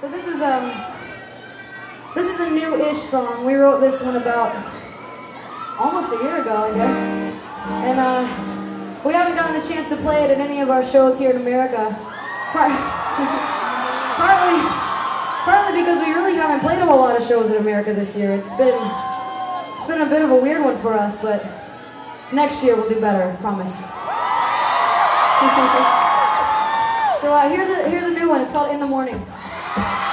So this is um this is a new-ish song. We wrote this one about almost a year ago, I guess. And uh, we haven't gotten a chance to play it at any of our shows here in America. partly, partly because we really haven't played a whole lot of shows in America this year. It's been it's been a bit of a weird one for us, but next year we'll do better, I promise. so uh, here's a here's a new one. It's called In the Mourning. Bye.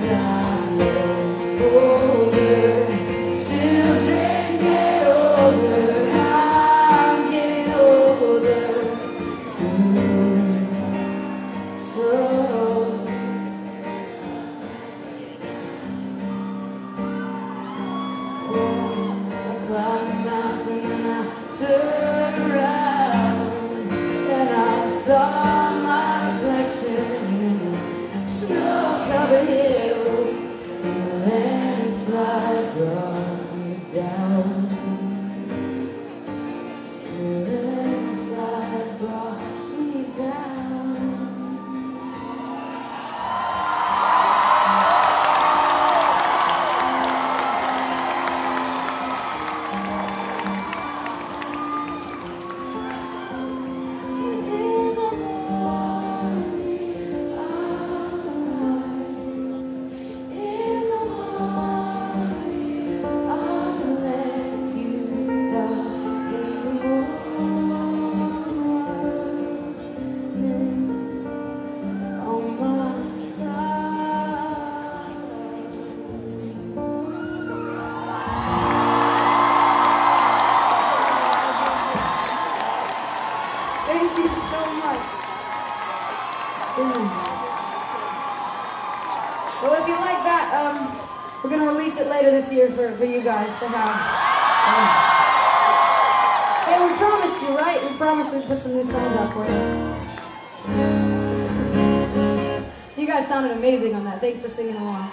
desire. Well, if you like that, um, we're going to release it later this year for, for you guys somehow. Um, um, hey, we promised you, right? We promised we'd put some new songs out for you. you guys sounded amazing on that. Thanks for singing along.